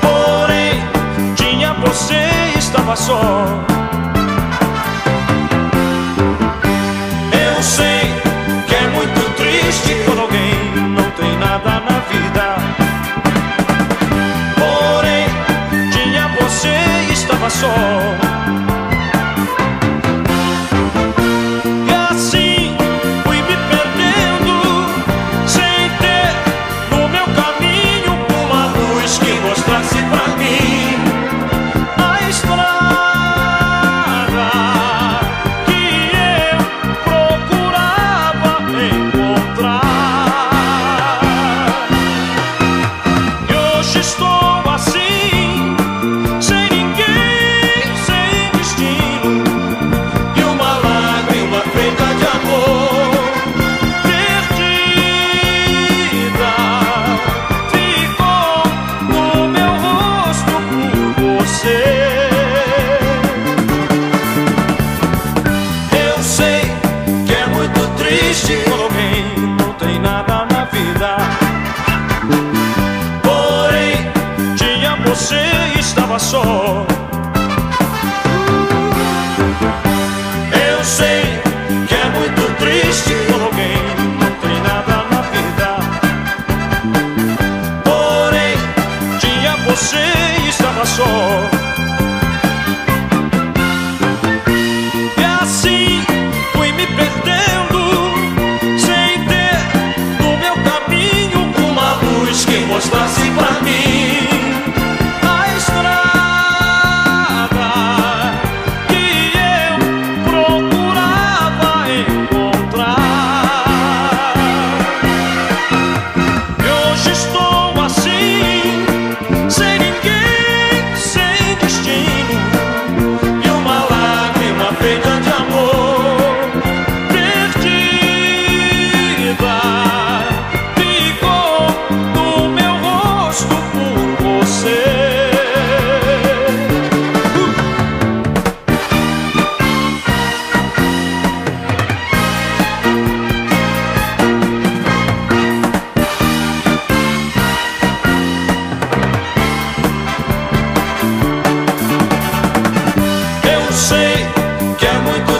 Porém, tinha você e estava só. Eu sei que é muito triste quando alguém não tem nada na vida. Porém, tinha você e estava só. Só.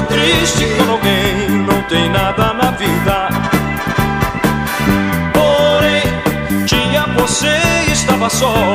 Triste quando alguém não tem nada na vida. Porém, tinha você e estava só.